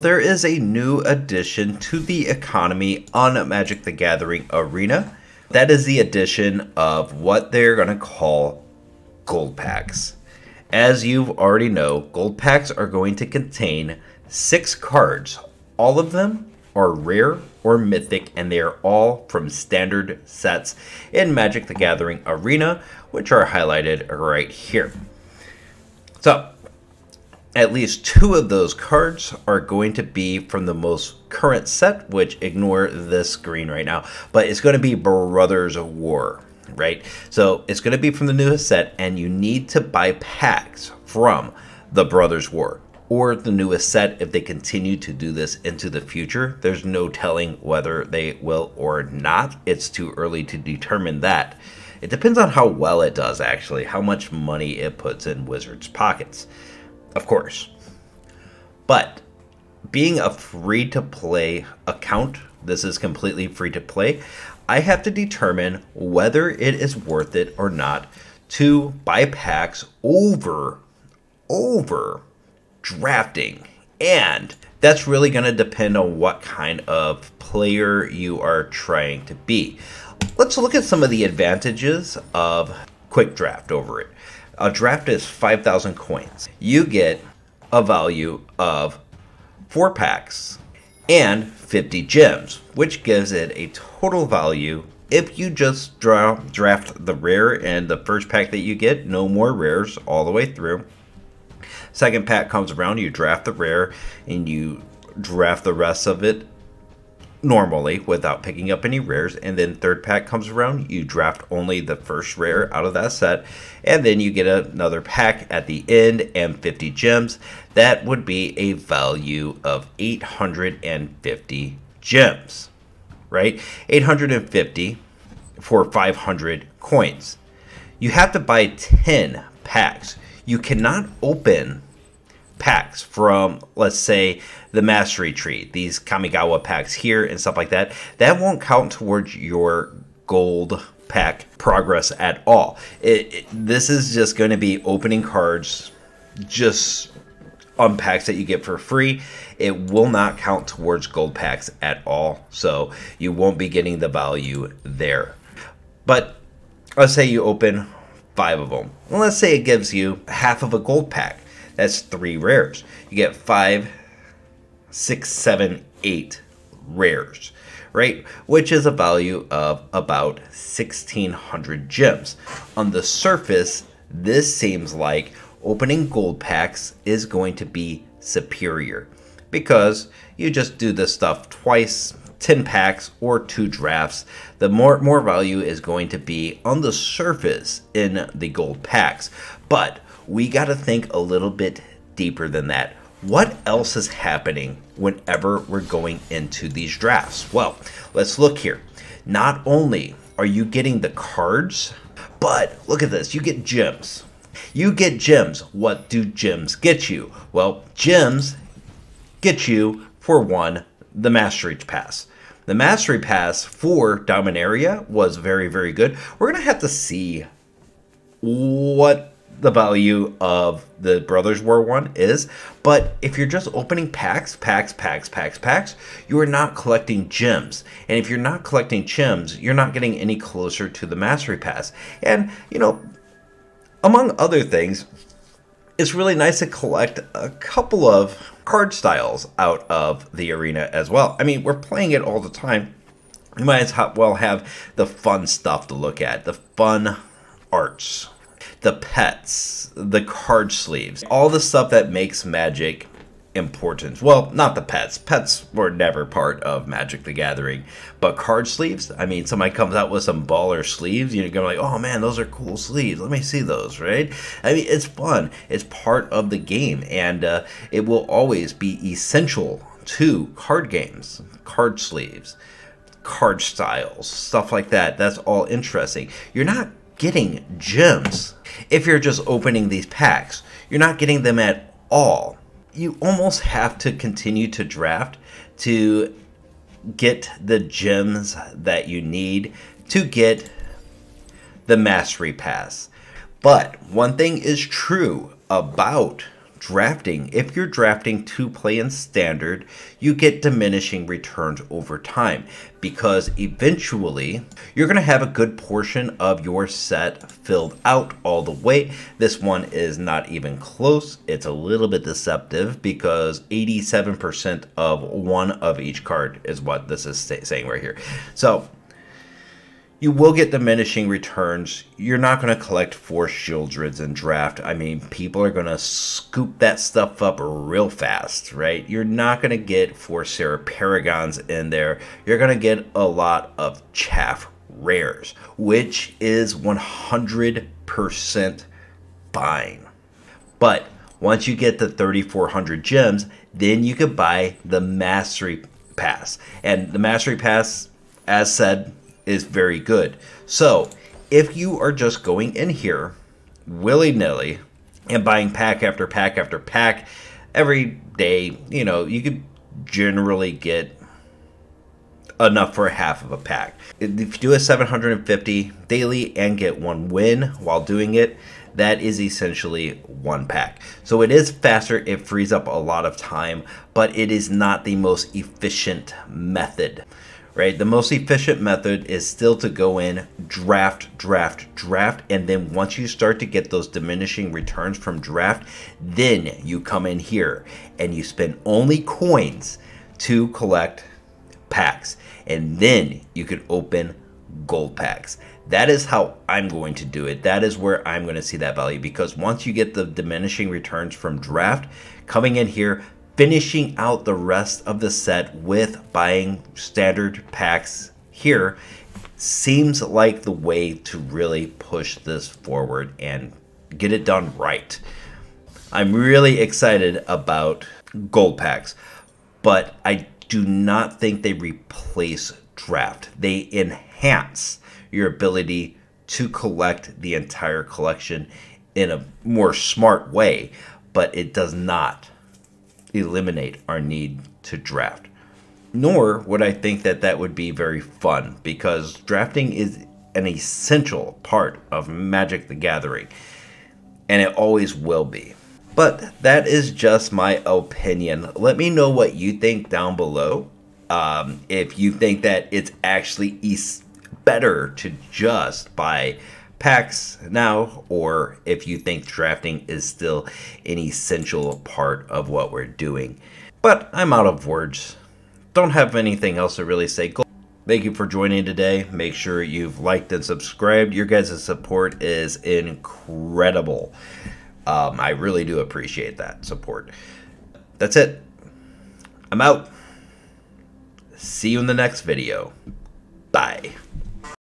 There is a new addition to the economy on Magic the Gathering Arena. That is the addition of what they're going to call gold packs. As you've already know, gold packs are going to contain six cards. All of them are rare or mythic, and they are all from standard sets in Magic the Gathering Arena, which are highlighted right here. So, at least two of those cards are going to be from the most current set, which ignore this screen right now, but it's going to be Brothers of War, right? So it's going to be from the newest set, and you need to buy packs from the Brothers War or the newest set if they continue to do this into the future. There's no telling whether they will or not. It's too early to determine that. It depends on how well it does, actually, how much money it puts in Wizards' pockets of course. But being a free to play account, this is completely free to play, I have to determine whether it is worth it or not to buy packs over over drafting. And that's really going to depend on what kind of player you are trying to be. Let's look at some of the advantages of quick draft over it. A draft is 5,000 coins. You get a value of four packs and 50 gems, which gives it a total value. If you just draw, draft the rare and the first pack that you get, no more rares all the way through. Second pack comes around, you draft the rare and you draft the rest of it normally without picking up any rares. And then third pack comes around. You draft only the first rare out of that set. And then you get another pack at the end and 50 gems. That would be a value of 850 gems right? 850 for 500 coins. You have to buy 10 packs. You cannot open packs from, let's say, the Mastery Tree, these Kamigawa packs here and stuff like that, that won't count towards your gold pack progress at all. It, it, this is just going to be opening cards just on packs that you get for free. It will not count towards gold packs at all, so you won't be getting the value there. But let's say you open five of them. Well, let's say it gives you half of a gold pack. That's three rares. You get five, six, seven, eight rares, right? Which is a value of about 1600 gems. On the surface, this seems like opening gold packs is going to be superior because you just do this stuff twice 10 packs or two drafts the more more value is going to be on the surface in the gold packs but we got to think a little bit deeper than that. What else is happening whenever we're going into these drafts? Well, let's look here. Not only are you getting the cards, but look at this, you get gems. You get gems. What do gems get you? Well, gems get you, for one, the Mastery Pass. The Mastery Pass for Dominaria was very, very good. We're going to have to see what the value of the Brothers War one is. But if you're just opening packs, packs, packs, packs, packs, you are not collecting gems. And if you're not collecting gems, you're not getting any closer to the Mastery Pass. And, you know, among other things, it's really nice to collect a couple of card styles out of the arena as well. I mean, we're playing it all the time. You might as well have the fun stuff to look at, the fun arts the pets, the card sleeves, all the stuff that makes Magic important. Well, not the pets. Pets were never part of Magic the Gathering. But card sleeves, I mean, somebody comes out with some baller sleeves, you're going to like, oh man, those are cool sleeves. Let me see those, right? I mean, it's fun. It's part of the game, and uh, it will always be essential to card games, card sleeves, card styles, stuff like that. That's all interesting. You're not getting gems if you're just opening these packs. You're not getting them at all. You almost have to continue to draft to get the gems that you need to get the Mastery Pass. But one thing is true about drafting. If you're drafting to play in standard, you get diminishing returns over time because eventually you're going to have a good portion of your set filled out all the way. This one is not even close. It's a little bit deceptive because 87% of one of each card is what this is saying right here. So you will get diminishing returns. You're not going to collect Force Sheoldreds and draft. I mean, people are going to scoop that stuff up real fast, right? You're not going to get four Serra Paragons in there. You're going to get a lot of chaff rares, which is 100% fine. But once you get the 3400 gems, then you could buy the Mastery Pass. And the Mastery Pass, as said, is very good. So if you are just going in here willy nilly and buying pack after pack after pack every day, you know, you could generally get enough for half of a pack. If you do a 750 daily and get one win while doing it, that is essentially one pack. So it is faster, it frees up a lot of time, but it is not the most efficient method right? The most efficient method is still to go in, draft, draft, draft, and then once you start to get those diminishing returns from draft, then you come in here and you spend only coins to collect packs. And then you can open gold packs. That is how I'm going to do it. That is where I'm going to see that value because once you get the diminishing returns from draft, coming in here, finishing out the rest of the set with buying standard packs here seems like the way to really push this forward and get it done right. I'm really excited about gold packs, but I do not think they replace draft. They enhance your ability to collect the entire collection in a more smart way, but it does not eliminate our need to draft. Nor would I think that that would be very fun because drafting is an essential part of Magic the Gathering, and it always will be. But that is just my opinion. Let me know what you think down below. Um, if you think that it's actually better to just buy packs now, or if you think drafting is still an essential part of what we're doing. But I'm out of words. Don't have anything else to really say. Thank you for joining today. Make sure you've liked and subscribed. Your guys' support is incredible. Um, I really do appreciate that support. That's it. I'm out. See you in the next video. Bye.